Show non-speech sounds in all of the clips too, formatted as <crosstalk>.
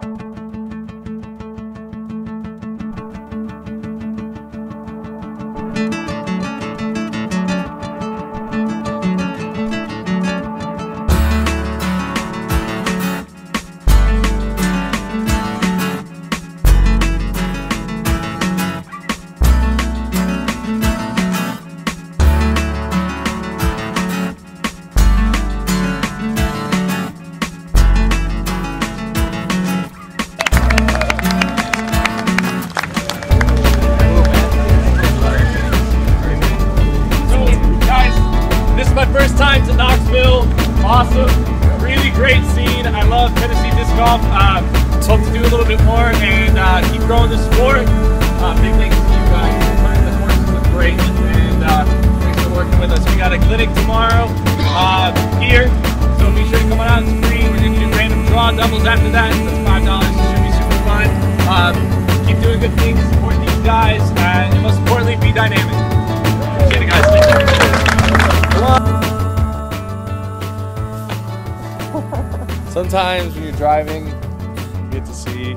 So, uh, keep growing the sport. Uh, big thanks to you guys. for Learning the courses look great, and uh, thanks for working with us. We got a clinic tomorrow uh, here, so be sure to come on out. It's free. We're gonna do random draw doubles after that. That's five dollars. It Should be super fun. Um, keep doing good things. Support these guys, uh, and most importantly, be dynamic. See you guys. Sometimes when you're driving, you get to see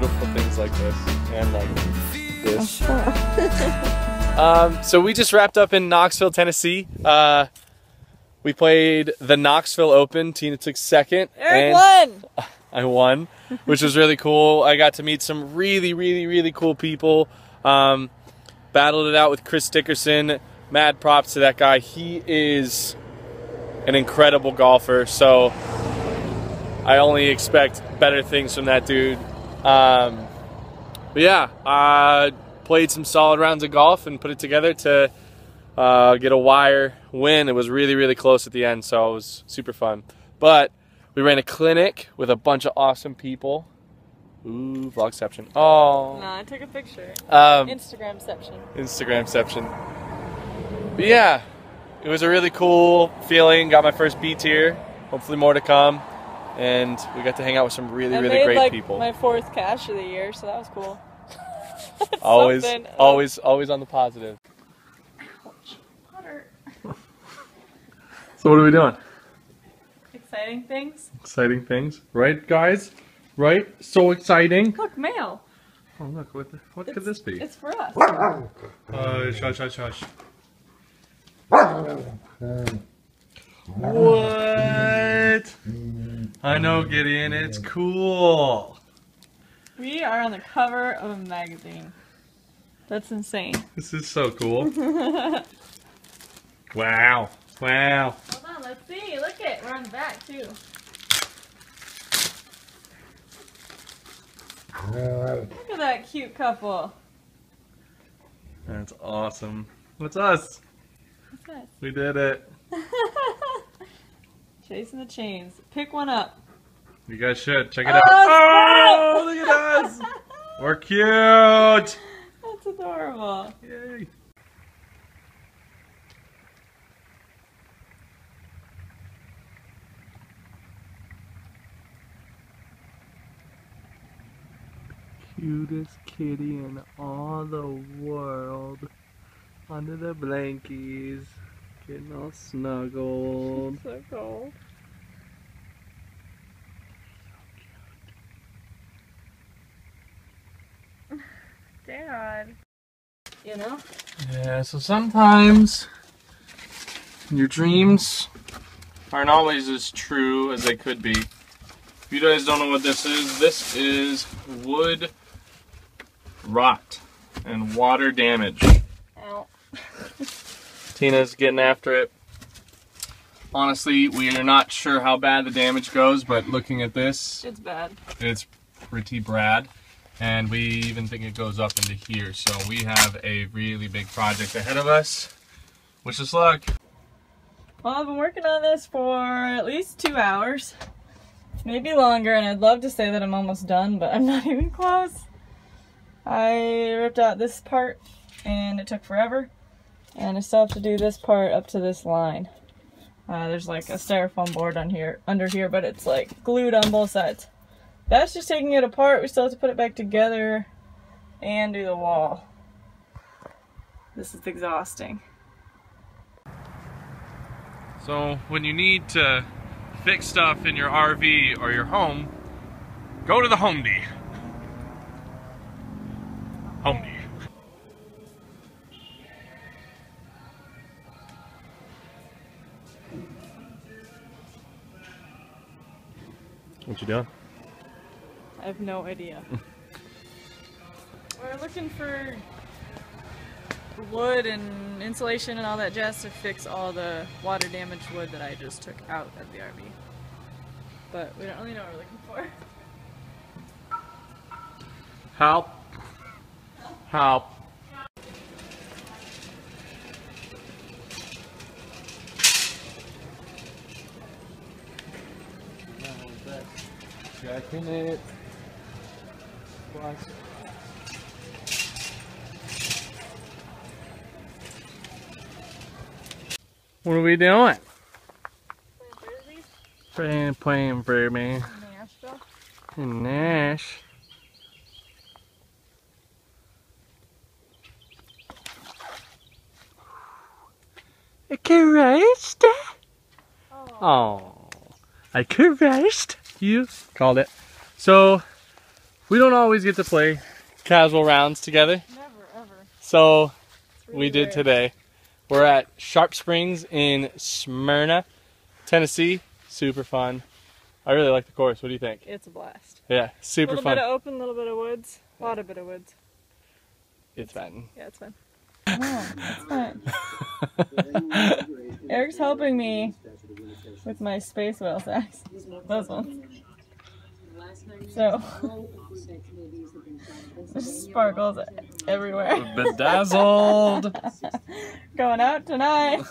beautiful things like this and like this. <laughs> um, so we just wrapped up in Knoxville, Tennessee. Uh, we played the Knoxville Open. Tina took second. Eric won. <laughs> I won, which was really cool. I got to meet some really, really, really cool people. Um, battled it out with Chris Dickerson. Mad props to that guy. He is an incredible golfer. So I only expect better things from that dude. Um, but yeah, I played some solid rounds of golf and put it together to uh, get a wire win. It was really, really close at the end, so it was super fun. But we ran a clinic with a bunch of awesome people. Ooh, vlogception. Oh, No, I took a picture. um, Instagram section. Instagramception. But yeah, it was a really cool feeling. Got my first B tier. Hopefully more to come. And we got to hang out with some really, I really made great like people. my fourth cash of the year, so that was cool. <laughs> always, something. always, always on the positive. Water. So what are we doing? Exciting things. Exciting things, right, guys? Right? So exciting. Look, mail. Oh look, what, the, what could this be? It's for us. Uh, hush, hush, hush, hush. What? I know, Gideon. It's cool. We are on the cover of a magazine. That's insane. This is so cool. <laughs> wow. Wow. Hold on, let's see. Look it. We're on the back too. Look at that cute couple. That's awesome. What's us? What's that? We did it. <laughs> Chasing the chains. Pick one up. You guys should check it Oh, out. stop! Oh, look at us. <laughs> We're cute. That's adorable. Yay. Cutest kitty in all the world. Under the blankies. Getting all snuggled. <laughs> So cool. <sighs> Dad. You know? Yeah, so sometimes your dreams aren't always as true as they could be. If you guys don't know what this is, this is wood rot and water damage. Tina's getting after it. Honestly, we are not sure how bad the damage goes, but looking at this, It's bad. it's pretty bad. And we even think it goes up into here. So we have a really big project ahead of us. Wish us luck. Well, I've been working on this for at least two hours. Maybe longer, and I'd love to say that I'm almost done, but I'm not <laughs> even close. I ripped out this part, and it took forever. And I still have to do this part up to this line. Uh, there's like a styrofoam board on here, under here, but it's like glued on both sides. That's just taking it apart. We still have to put it back together and do the wall. This is exhausting. So when you need to fix stuff in your RV or your home, go to the Home D. What you doing? I have no idea. <laughs> We're looking for wood and insulation and all that jazz to fix all the water damaged wood that I just took out of the RV. But we don't really know what we're looking for. Help. Help. Checking it. What are we doing? Playing, playing for me. Nashville. In Nash. I caressed. Oh, I caressed you. Called it. So, we don't always get to play casual rounds together. Never ever. So, really we did rare. today. We're at Sharp Springs in Smyrna, Tennessee. Super fun. I really like the course. What do you think? It's a blast. Yeah, A super little fun. bit of open, a little bit of woods. A lot of bit of woods. It's fun. Yeah, it's fun. Oh, that's fun. <laughs> Eric's helping me with my space Whale Sacs. <laughs> Those ones. So, <laughs> there's sparkles everywhere. Bedazzled. <laughs> Going out tonight.